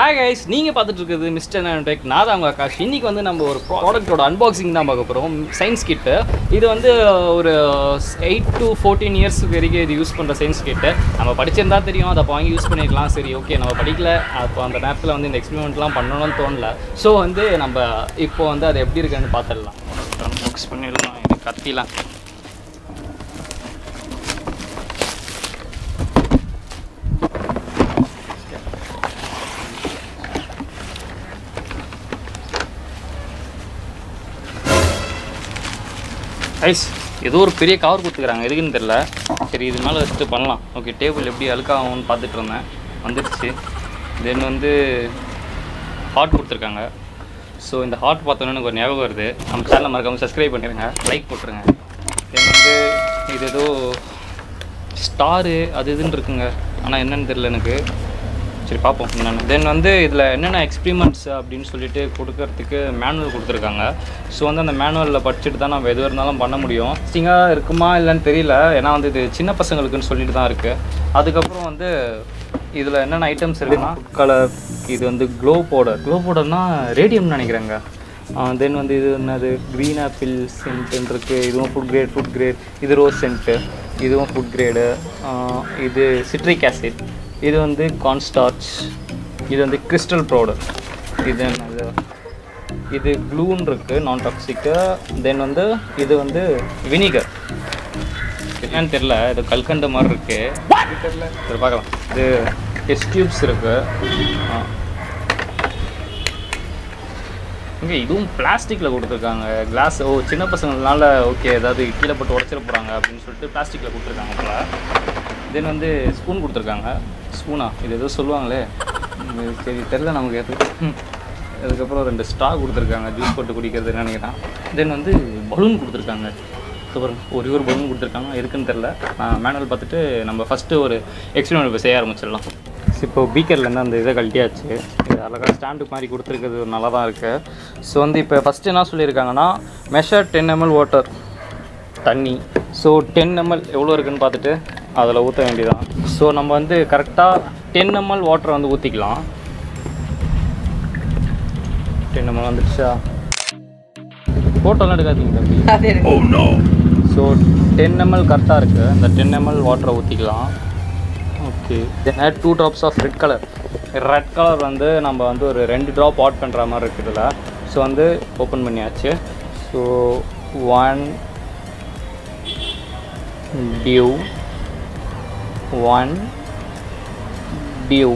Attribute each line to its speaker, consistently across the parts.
Speaker 1: Hi guys நீங்கள் பார்த்துட்டு இருக்கிறது மிஸ்டர் டெக் நான் தான் உங்கள் ஆகாஷ். இன்றைக்கி வந்து நம்ம ஒரு ப்ராடக்ட்டோட அன்பாக்சிங் தான் பார்க்க போகிறோம் சயின்ஸ் கிட்டு இது வந்து ஒரு எயிட் டு ஃபோர்டீன் இயர்ஸ் வரைக்கும் இது யூஸ் பண்ணுற சயின்ஸ் கிட்டு நம்ம படிச்சிருந்தா தெரியும் அதை அப்போ வாங்கி யூஸ் பண்ணிக்கலாம் சரி ஓகே நம்ம படிக்கல. அப்போ அந்த நேரத்தில் வந்து இந்த எக்ஸ்பெரிமெண்ட்லாம் பண்ணணும்னு தோணல. ஸோ வந்து நம்ம இப்போ வந்து அது எப்படி இருக்குன்னு பார்த்துடலாம். அன்பாக்ஸ் பண்ணிடலாம். இது கத்திலாம். ஐஸ் ஏதோ ஒரு பெரிய கவர் கொடுத்துக்கிறாங்க எதுக்குன்னு தெரில சரி இது மேலே வச்சுட்டு பண்ணலாம். ஓகே டேபிள் எப்படி அழுக்காகும்னு பார்த்துட்டு இருந்தேன். வந்துடுச்சு தென் வந்து ஹாட் கொடுத்துருக்காங்க. ஸோ இந்த ஹாட் பார்த்தோன்னே எனக்கு ஒரு ஞாபகம் வருது. நம்ம சேனலை மறக்காமல் சப்ஸ்கிரைப் பண்ணிடுங்க லைக் போட்டுருங்க. தென் வந்து இது ஏதோ ஸ்டாரு அது இதுன்னு இருக்குங்க. ஆனால் என்னன்னு தெரில எனக்கு. சரி பார்ப்போம். என்னென்னு. தென் வந்து இதில் என்னென்ன எக்ஸ்பிரிமெண்ட்ஸ் அப்படின்னு சொல்லிட்டு கொடுக்கறதுக்கு மேனுவல் கொடுத்துருக்காங்க. ஸோ வந்து அந்த மேனுவலில் படிச்சுட்டு தான் நம்ம எது இருந்தாலும் பண்ண முடியும். ஸ்டிங்காக இருக்குமா இல்லைன்னு தெரியல. ஏன்னா வந்து இது சின்ன பசங்களுக்குன்னு சொல்லிட்டு தான் இருக்குது அதுக்கப்புறம் வந்து இதில் என்னென்ன ஐட்டம்ஸ் இருக்குன்னா கலர் இது வந்து க்ளோ பவுடர் க்ளோ பவுடர்னா ரேடியம்னு நினைக்கிறேங்க. தென் வந்து இது என்னது? க்ரீன் ஆப்பிள் சென்ட் இருக்குது இதுவும் ஃபுட் கிரேட் ஃபுட் கிரேட் இது ரோஸ் சென்ட்டு இதுவும் ஃபுட் கிரேடு இது சிட்ரிக் ஆசிட் இது வந்து கார்ன்ஸ்டார்ச் இது வந்து கிறிஸ்டல் பவுடர் இது என்னது இது? க்ளூன் இருக்குது நான் டாக்ஸிக்கு தென் வந்து இது வந்து வினிகர் என்னன்னு தெரில இது கல்கண்டு மாதிரி இருக்குது தெரில சரி பார்க்கலாம். இது டெஸ்ட் டியூப்ஸ் இருக்குது இங்கே இதுவும் பிளாஸ்டிக்கில் கொடுத்துருக்காங்க. கிளாஸ் ஓ சின்ன பசங்களால ஓகே ஏதாவது கீழே போட்டு உடச்சிட போகிறாங்க அப்படின்னு சொல்லிட்டு பிளாஸ்டிக்கில் கொடுத்துருக்காங்க போல். தென் வந்து ஸ்பூன் கொடுத்துருக்காங்க. ஸ்பூனா இது ஏதோ சொல்லுவாங்களே. சரி தெரில நமக்கு எது அதுக்கப்புறம் ரெண்டு ஸ்ட்ரா கொடுத்துருக்காங்க. ஜூஸ் போட்டு குடிக்கிறதுன்னு நினைக்கிறேன் தென் வந்து பலூன் கொடுத்துருக்காங்க. அதுக்கப்புறம் ஒரே ஒரு பலூன் கொடுத்துருக்காங்க. எதுக்குன்னு தெரில நான் மேனுவல் பார்த்துட்டு நம்ம ஃபஸ்ட்டு ஒரு எக்ஸ்பெரிமெண்ட் இப்போ செய்ய ஆரம்பிச்சிடலாம். இப்போ பீக்கர்லேருந்து அந்த இதை கழட்டியாச்சு. இது அழகாக ஸ்டாண்டு மாதிரி கொடுத்துருக்கிறது நல்லா தான் இருக்குது ஸோ வந்து இப்போ ஃபஸ்ட்டு என்ன சொல்லியிருக்காங்கன்னா measure ten M L water தண்ணி. ஸோ டென் எம்எல் எவ்வளோ இருக்குன்னு பார்த்துட்டு அதில் ஊற்ற வேண்டியதான் ஸோ நம்ம வந்து கரெக்டாக டென் எம்எல் வாட்டரை வந்து ஊற்றிக்கலாம் டென் எம்எல் வந்துடுச்சா? ஃபோட்டோலாம் எடுக்காதீங்க தம்பி. ஸோ டென் எம்எல் கரெக்டாக இருக்குது இந்த டென் எம்எல் வாட்டரை ஊற்றிக்கலாம் okay then add two drops of red colour red colour வந்து நம்ம வந்து ஒரு ரெண்டு ட்ராப் ஆட் பண்ணுற மாதிரி இருக்குதுல ஸோ வந்து ஓப்பன் பண்ணியாச்சு. So one dew one dew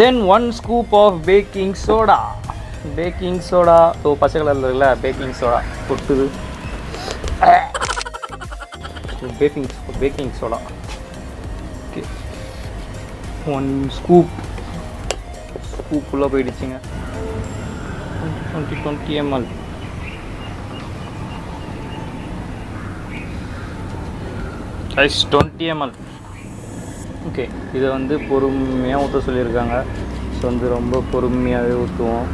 Speaker 1: then one scoop of baking soda baking soda so பச்சை கலரில் இருக்குல்ல பேக்கிங் சோடா கொட்டுது. Baking baking soda okay one scoop ஸ்கூப்புள்ளே போயிடுச்சுங்க. Twenty twenty M L ice twenty M L okay இதை வந்து பொறுமையாக ஊற்ற சொல்லியிருக்காங்க. ஸோ வந்து ரொம்ப பொறுமையாகவே ஊற்றுவோம்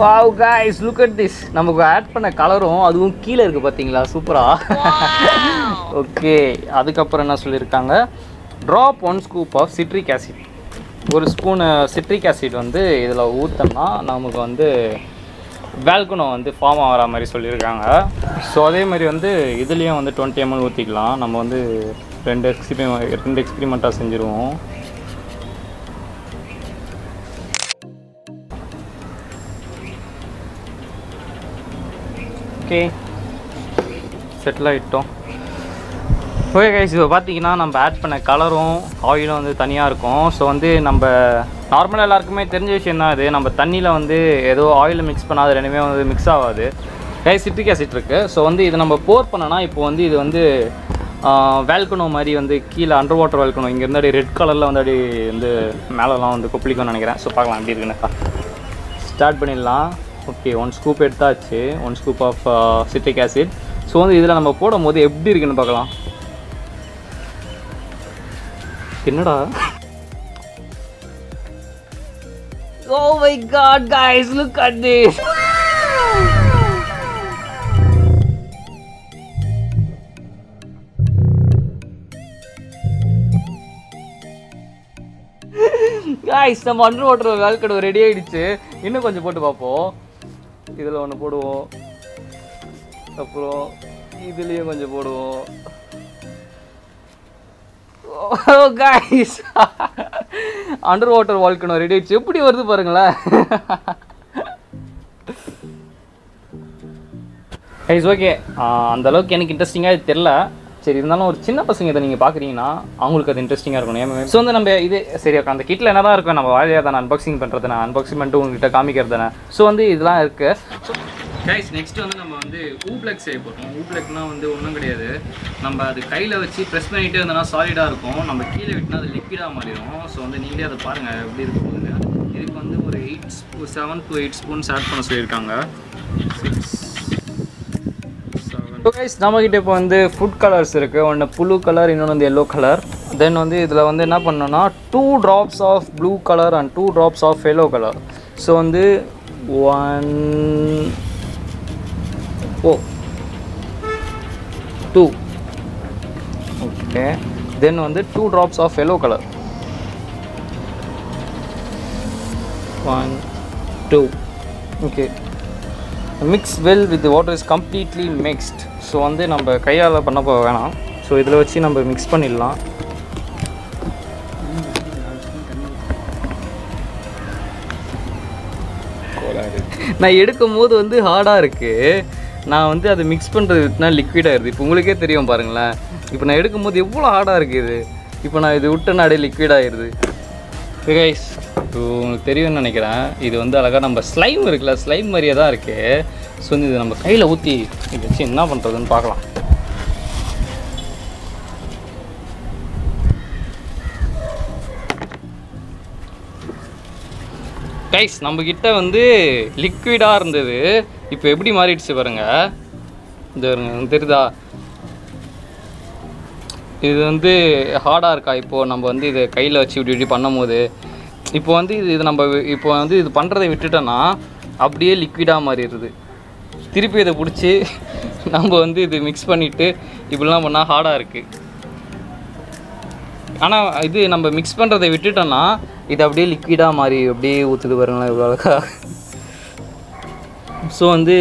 Speaker 1: wow guys look at this நமக்கு ஆட் பண்ண கலரும் அதுவும் கீழே இருக்குது பார்த்தீங்களா சூப்பராக ஓகே அதுக்கப்புறம் என்ன சொல்லியிருக்காங்க? Drop one scoop of citric acid ஒரு ஸ்பூனு சிட்ரிக் ஆசிட் வந்து இதில் ஊற்றோம்னா நமக்கு வந்து வேல்குனோ வந்து ஃபார்ம் ஆகிற மாதிரி சொல்லியிருக்காங்க. ஸோ அதே மாதிரி வந்து இதுலேயும் வந்து டுவெண்ட்டி எம்எல் ஊற்றிக்கலாம் நம்ம வந்து ரெண்டு எக்ஸ்பிரிமெ ரெண்டு எக்ஸ்பிரிமெண்ட்டாக செஞ்சுருவோம். ஓகே செட்டில் ஆகிட்டோம் ஓகே கைஸ் இப்போ பார்த்தீங்கன்னா நம்ம ஆட் பண்ண கலரும் ஆயிலும் வந்து தனியாக இருக்கும். ஸோ வந்து நம்ம நார்மலாக எல்லாருக்குமே தெரிஞ்ச விஷயம் தான் இது. நம்ம தண்ணியில் வந்து ஏதோ ஆயில் மிக்ஸ் பண்ணாது ரெண்டுமே வந்து மிக்ஸ் ஆகாது. கைஸ் சிட்ரிக் ஆசிட் இருக்குது ஸோ வந்து இது நம்ம போர் பண்ணனா இப்போ வந்து இது வந்து வேல்கனோ மாதிரி வந்து கீழே அண்டர் வாட்டர் வேல்கனோ இங்கேருந்து அப்படி ரெட் கலரில் வந்து அப்படி வந்து மேலெலாம் வந்து கொப்பளிக்கும்னு நினைக்கிறேன். ஸோ பார்க்கலாம். எப்படி இருக்குன்னு ஸ்டார்ட் பண்ணிடலாம். ஓகே ஒன் ஸ்கூப் எடுத்தாச்சு. One scoop of citric acid so வந்து இதில் நம்ம போடும் போது எப்படி இருக்குன்னு பார்க்கலாம். என்னடா? Oh my god guys look at this. Guys நம்ம அண்டர் வாட்டர் வேல்கடவு ரெடி ஆயிடுச்சு. இன்னும் கொஞ்சம் போட்டு பார்ப்போம். இதில் ஒன்று போடுவோம். அப்புறம் இதுலேயும் கொஞ்சம் போடுவோம். Oh, ஓ guys under water volcano ready ஆயிடுச்சு. எப்படி வருது பாருங்களேன். இட்ஸ் ஓகே அந்த அளவுக்கு எனக்கு இன்ட்ரெஸ்டிங்காக இது தெரில சரி இருந்தாலும் ஒரு சின்ன பசங்க இதை நீங்கள் பார்க்குறீங்கன்னா அவங்களுக்கு அது இன்ட்ரெஸ்டிங்காக இருக்கணும். ஸோ வந்து நம்ம இது சரி அந்த கிட்டில் என்ன தான் இருக்கும் நம்ம வாழையாக தானே அன்பாக்சிங் பண்ணுறது நான் அன்பாக்சிங் பண்ணிட்டு உங்ககிட்ட காமிக்கிறது தானே ஸோ வந்து இதெல்லாம் இருக்குது ஸோ கைஸ் நெக்ஸ்ட் வந்து நம்ம வந்து ஊப்ளக் செய்ய போகிறோம் ஊப்ளக்னால் வந்து ஒன்றும் கிடையாது. நம்ம அது கையில் வச்சு ப்ரெஸ் பண்ணிகிட்டே இருந்தோம்னா சாலிடாக இருக்கும். நம்ம கீழே விட்டுனா அது லிக்விடாக மாறிடும் ஸோ வந்து நீங்களே அதை பாருங்கள் எப்படி இருக்குன்னு இதுக்கு வந்து ஒரு eight spoon seven to eight spoons add பண்ண சொல்லியிருக்காங்க. சிக்ஸ் ஸோ கைஸ் நம்மக்கிட்ட இப்போ வந்து ஃபுட் கலர்ஸ் இருக்குது ஒன்று ப்ளூ கலர் இன்னொன்று வந்து எல்லோ கலர் தென் வந்து இதில் வந்து என்ன பண்ணோன்னா two drops of blue colour and two drops of yellow colour so வந்து ஒன் டூ ஓகே தென் வந்து two drops of yellow colour one two okay mix well with water is completely mixed so வந்து நம்ம கையால் பண்ண போக வேணாம். So இதில் வச்சு நம்ம மிக்ஸ் பண்ணிடலாம். நான் எடுக்கும் போது வந்து ஹார்டாக இருக்குது நான் வந்து அதை மிக்ஸ் பண்ணுறது விட்டுனா லிக்விட் ஆயிடுது. இப்போ உங்களுக்கே தெரியும் பாருங்களேன். இப்போ நான் எடுக்கும் போது எவ்வளோ ஹார்டாக இருக்குது இப்போ நான் இது விட்டு நாடே லிக்விட் ஆயிடுது. கைஸ் இப்போ உங்களுக்கு தெரியும்னு நினைக்கிறேன். இது வந்து அழகாக நம்ம ஸ்லைம் இருக்குல்ல ஸ்லைம் மாதிரியே தான் இருக்குது ஸோ வந்து இது நம்ம கையில் ஊற்றி இதை வச்சு என்ன பண்ணுறதுன்னு பார்க்கலாம். கைஸ் நம்மக்கிட்ட வந்து லிக்விடாக இருந்தது. இப்போ எப்படி மாறிடுச்சு பாருங்க. இந்த பாருங்க, தெரியுதா? இது வந்து ஹார்டாக இருக்கா? இப்போது நம்ம வந்து இதை கையில் வச்சு இப்படி இப்படி பண்ணும்போது இப்போ வந்து இது இது நம்ம இப்போ வந்து இது பண்ணுறதை விட்டுட்டோன்னா அப்படியே லிக்விடாக மாறிடுது. திருப்பி இதை பிடிச்சி நம்ம வந்து இது மிக்ஸ் பண்ணிவிட்டு இப்படிலாம் பண்ணால் ஹார்டாக இருக்குது ஆனால் இது நம்ம மிக்ஸ் பண்ணுறதை விட்டுட்டோன்னா இது அப்படியே லிக்விடாக மாறி அப்படியே ஊற்றுது பாருங்களேன் இவ்வளோ அழகாக ஸோ வந்து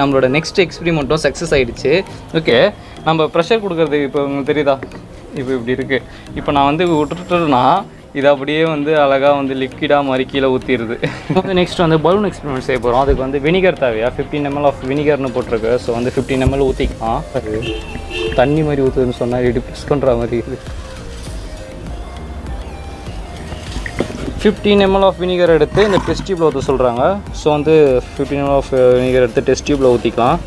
Speaker 1: நம்மளோட நெக்ஸ்ட் எக்ஸ்பிரிமெண்ட்டும் சக்ஸஸ் ஆயிடுச்சு. ஓகே நம்ம ப்ரெஷர் கொடுக்குறது இப்போ உங்களுக்கு தெரியுதா? இப்போ இப்படி இருக்குது இப்போ நான் வந்து விட்டுட்டேன்னா இது அப்படியே வந்து அழகாக வந்து லிக்விடாக மாதிரி கீழே ஊற்றிடுது வந்து நெக்ஸ்ட் வந்து பலூன் எக்ஸ்பெரிமெண்ட் செய்ய போகிறோம் அதுக்கு வந்து வினிகர் தேவையா? ஃபிஃப்டீன் எம்எல் ஆஃப் வினிகர்னு போட்டிருக்கு. ஸோ வந்து ஃபிஃப்டீன் எம்எல் ஊற்றிக்கலாம் அது தண்ணி மாதிரி ஊற்றுதுன்னு சொன்னால் இப்படி ப்ரெஸ் பண்ணுற மாதிரி இருக்குது ஃபிஃப்டீன் எம்எல் ஆஃப் வினிகர் எடுத்து இந்த டெஸ்ட் டியூப்பில் ஊற்ற சொல்கிறாங்க ஸோ வந்து fifteen M L of vinegar எடுத்து டெஸ்ட் டியூப்பில் ஊற்றிக்கலாம்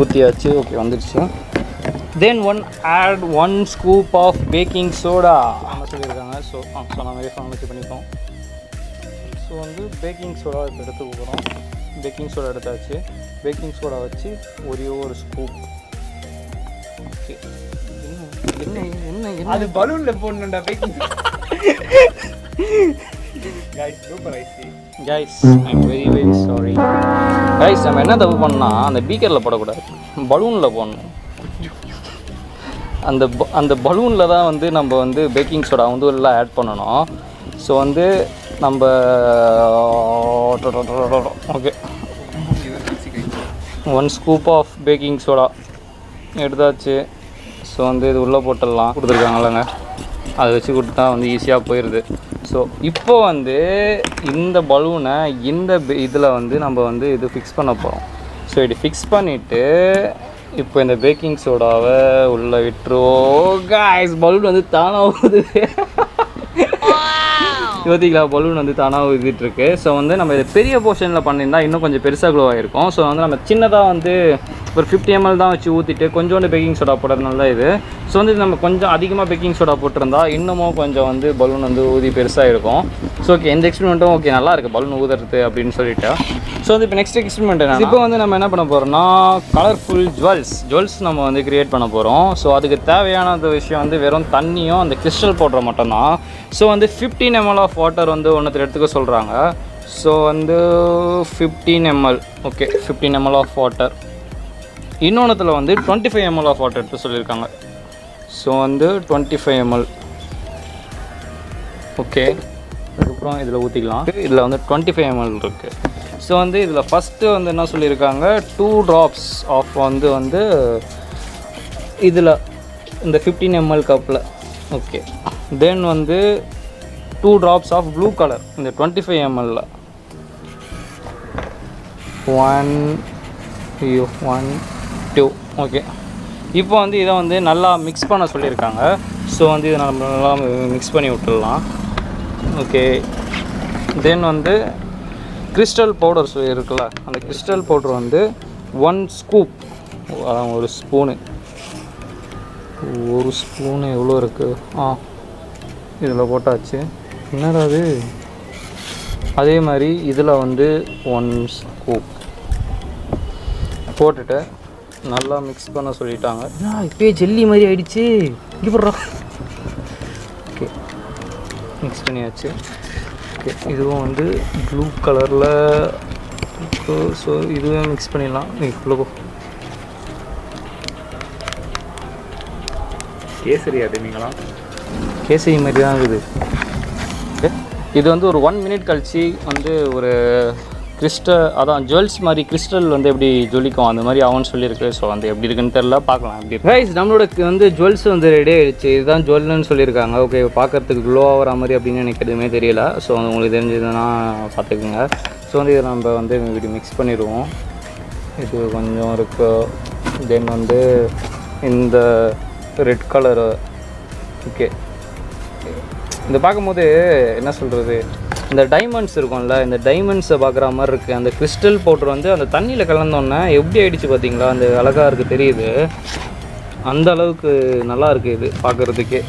Speaker 1: ஊற்றியாச்சு ஓகே வந்துடுச்சு then one add one scoop of baking soda சொல்லியிருக்காங்க. ஸோ சொன்ன மாதிரி ஃபார்மசி பண்ணிப்போம். ஸோ வந்து பேக்கிங் சோடா இப்போ எடுத்து போகிறோம் பேக்கிங் சோடா எடுத்தாச்சு. பேக்கிங் சோடா வச்சு ஒரே ஒரு ஸ்கூப் ஓகே என்ன என்ன
Speaker 2: அது பலூன்ல போடணும்டா baking
Speaker 1: guys super very very i'm guys நம்ம என்ன தப்பு பண்ணா? அந்த பீக்கரில் போடக்கூடாது. பலூனில் போடணும். அந்த அந்த பலூனில் தான் வந்து நம்ம வந்து பேக்கிங் சோடா வந்து எல்லாம் ஆட் பண்ணணும். ஸோ வந்து நம்ம okay one scoop of baking soda எடுத்தாச்சு. ஸோ வந்து இது உள்ளே போட்டுடலாம். கொடுத்துருக்காங்கல்லங்க. அதை வச்சு கொடுத்து தான் வந்து ஈஸியாக போயிடுது ஸோ இப்போ வந்து இந்த பலூனை இந்த இதில் வந்து நம்ம வந்து இது ஃபிக்ஸ் பண்ண போகிறோம் ஸோ இது ஃபிக்ஸ் பண்ணிவிட்டு இப்போ இந்த பேக்கிங் சோடாவை உள்ளே விட்டுருவோம் காய்ஸ் பலூன் வந்து தானாக ஊதுது பார்த்தீங்களா பலூன் வந்து தானாக ஊதிட்டு இருக்கு ஸோ வந்து நம்ம இது பெரிய போர்ஷனில் பண்ணியிருந்தா இன்னும் கொஞ்சம் பெருசாக க்ளோ ஆகிருக்கும் ஸோ வந்து நம்ம சின்னதாக வந்து ஒரு ஃபிஃப்டி எம்எல் தான் வச்சு ஊற்றிட்டு கொஞ்சோண்டு பேக்கிங் சோடா போடுறதுனால தான் இது. ஸோ வந்து இது நம்ம கொஞ்சம் அதிகமாக பேக்கிங் சோடா போட்டிருந்தா இன்னமும் கொஞ்சம் வந்து பலூன் வந்து ஊதி பெருசாக இருக்கும் ஸோ ஓகே எந்த எக்ஸ்பெரிமெண்ட்டும் ஓகே நல்லாயிருக்கு பலூன் ஊதுறது அப்படின்னு சொல்லிட்டு. ஸோ வந்து இப்போ நெக்ஸ்ட் எக்ஸ்பெரிமெண்ட் என்ன இப்போ வந்து நம்ம என்ன பண்ண போகிறோம்னா கலர்ஃபுல் ஜுவல்ஸ் ஜுவல்ஸ் நம்ம வந்து கிரியேட் பண்ண போகிறோம் ஸோ அதுக்கு தேவையான அந்த விஷயம் வந்து வெறும் தண்ணியும் அந்த கிறிஸ்டல் பவுடர் மட்டும்தான். ஸோ வந்து fifteen M L of water வந்து ஒன்றத்தில் எடுத்துக்க சொல்கிறாங்க ஸோ வந்து fifteen M L okay fifteen M L of water இன்னொன்றுத்தில் வந்து twenty five M L of water எடுத்து சொல்லியிருக்காங்க. ஸோ வந்து டுவெண்ட்டி ஃபைவ் எம்எல் ஓகே அதுக்கப்புறம் இதில் ஊற்றிக்கலாம் இதில் வந்து டுவெண்ட்டி ஃபைவ் எம்எல் இருக்குது ஸோ வந்து இதில் ஃபஸ்ட்டு வந்து என்ன சொல்லியிருக்காங்க? டூ ட்ராப்ஸ் ஆஃப் வந்து வந்து இதில் இந்த ஃபிஃப்டீன் எம்எல் கப்பில் ஓகே தென் வந்து two drops of blue colour இந்த டுவெண்ட்டி ஃபைவ் எம்எல்ல ஒன் ஐயோ ஒன் டூ ஓகே இப்போ வந்து இதை வந்து நல்லா மிக்ஸ் பண்ண சொல்லியிருக்காங்க. ஸோ வந்து இதை நம்ம நல்லா மிக்ஸ் பண்ணி விட்டுடலாம். ஓகே தென் வந்து கிறிஸ்டல் பவுடர் இருக்குல்ல அந்த கிறிஸ்டல் பவுடர் வந்து ஒன் ஸ்கூப் ஒரு ஸ்பூனு ஒரு ஸ்பூனு எவ்வளோ இருக்குது ஆ இதில் போட்டாச்சு. என்னடா அது அதே மாதிரி இதில் வந்து ஒன் ஸ்கூப் போட்டுட்டு நல்லா மிக்ஸ் பண்ண சொல்லிட்டாங்க. இப்போயே ஜெல்லி மாதிரி ஆயிடுச்சு. இங்கே போடுறா. ஓகே மிக்ஸ் பண்ணியாச்சு. ஓகே இதுவும் வந்து ப்ளூ கலரில் ஸோ இதுவே மிக்ஸ் பண்ணிடலாம். இவ்வளோ
Speaker 2: கேசரி அது நீங்களா
Speaker 1: கேசரி மாதிரி தான் இருக்குது. இது வந்து ஒரு ஒன் மினிட் கழிச்சு வந்து ஒரு கிறிஸ்டல் அதான் ஜுவல்ஸ் மாதிரி கிறிஸ்டல் வந்து எப்படி ஜொலிக்கும்? அந்த மாதிரி அவன் சொல்லியிருக்கு. ஸோ வந்து எப்படி இருக்குன்னு தெரில பார்க்கலாம். எப்படி கைஸ் நம்மளோட வந்து ஜுவல்ஸ் வந்து ரெடி ஆகிடுச்சு இதுதான் ஜுவல்னு சொல்லியிருக்காங்க. ஓகே பார்க்கறதுக்கு க்ளோ ஆகிற மாதிரி அப்படின்னு எனக்கு எதுவுமே தெரியல. ஸோ வந்து உங்களுக்கு தெரிஞ்சதுன்னா பார்த்துக்குங்க. ஸோ வந்து இதை நம்ம வந்து இப்படி மிக்ஸ் பண்ணிடுவோம். இது கொஞ்சம் இருக்கு. தென் வந்து இந்த ரெட் கலரு ஓகே இந்த பார்க்கும்போது என்ன சொல்கிறது இந்த டைமண்ட்ஸ் இருக்கும்ல இந்த டைமண்ட்ஸை பார்க்குற மாதிரி இருக்குது அந்த கிறிஸ்டல் பவுட்ரு வந்து அந்த தண்ணியில் கலந்தோன்னே எப்படி ஆகிடுச்சு பார்த்தீங்களா? அந்த அழகாக இருக்குது தெரியுது. அந்த அளவுக்கு நல்லா இருக்குது இது பார்க்குறதுக்கே.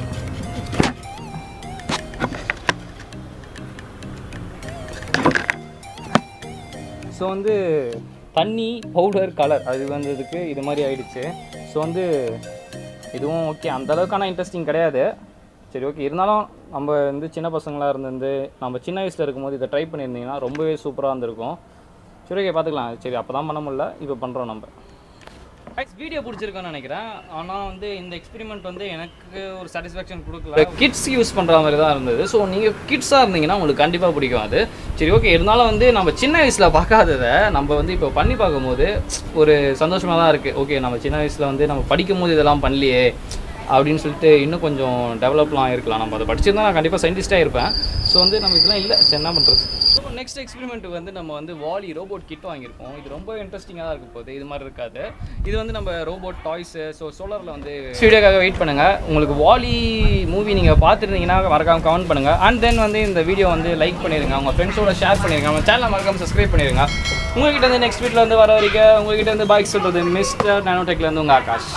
Speaker 1: ஸோ வந்து தண்ணி பவுடர் கலர் அது வந்ததுக்கு இது மாதிரி ஆயிடுச்சு. ஸோ வந்து இதுவும் ஓகே அந்த அளவுக்கான இன்ட்ரெஸ்டிங் கிடையாது. சரி ஓகே இருந்தாலும் நம்ம வந்து சின்ன பசங்களாக இருந்து நம்ம சின்ன வயசில் இருக்கும்போது இதை ட்ரை பண்ணியிருந்தீங்கன்னா ரொம்பவே சூப்பராக இருந்திருக்கும். சரி ஓகே பார்த்துக்கலாம். சரி அப்போ தான் பண்ண முடியல. இப்போ பண்ணுறோம் நம்ம. வீடியோ பிடிச்சிருக்கோன்னு நினைக்கிறேன். ஆனால் வந்து இந்த எக்ஸ்பெரிமெண்ட் வந்து எனக்கு ஒரு சாட்டிஸ்ஃபேக்ஷன் கொடுக்கல. கிட்ஸ் யூஸ் பண்ணுற மாதிரி தான் இருந்தது. ஸோ நீங்கள் கிட்ஸாக இருந்தீங்கன்னா உங்களுக்கு கண்டிப்பாக பிடிக்கும் அது. சரி ஓகே இருந்தாலும் வந்து நம்ம சின்ன வயசில் பார்க்காததை நம்ம வந்து இப்போ பண்ணி பார்க்கும்போது ஒரு சந்தோஷமாக தான் இருக்குது ஓகே நம்ம சின்ன வயசில் வந்து நம்ம படிக்கும் போது இதெல்லாம் பண்ணலையே. அப்படின்னு சொல்லிட்டு இன்னும் கொஞ்சம் டெவலப்லாம் இருக்கலாம். நம்ம அதை படிச்சிருந்தா நான் கண்டிப்பாக சயின்டிஸ்ட்டாக இருப்பேன். ஸோ வந்து நம்ம இதெல்லாம் இல்லை. என்ன பண்ணுறது ஸோ நெக்ஸ்ட் எக்ஸ்பெரிமெண்ட்டுக்கு வந்து நம்ம வந்து வாலி ரோபோட் கிட் வாங்கியிருக்கோம். இது ரொம்ப இன்ட்ரெஸ்டிங்காக தான் இருக்க போகுது. இது மாதிரி இருக்காது. இது வந்து நம்ம ரோபோட் டாய்ஸு ஸோ சோலரில் வந்து வீடியோக்காக வெயிட் பண்ணுங்கள் உங்களுக்கு வாலி மூவி நீங்கள் பார்த்துருந்தீங்கன்னா மறக்காமல் கமெண்ட் பண்ணுங்கள் அண்ட் தென் வந்து இந்த வீடியோ வந்து லைக் பண்ணிடுங்க உங்கள் ஃப்ரெண்ட்ஸோட ஷேர் பண்ணிடுங்க நம்ம சேனலை மறக்காமல் சப்ஸ்கிரைப் பண்ணிடுங்க உங்கள்கிட்ட வந்து நெக்ஸ்ட் வீட்டில் வந்து வர வரைக்கும் உங்கள்கிட்ட வந்து பாய்க் சொல்கிறது மிஸ்டர் நானோடெக்லேருந்து உங்கள் ஆகாஷ்.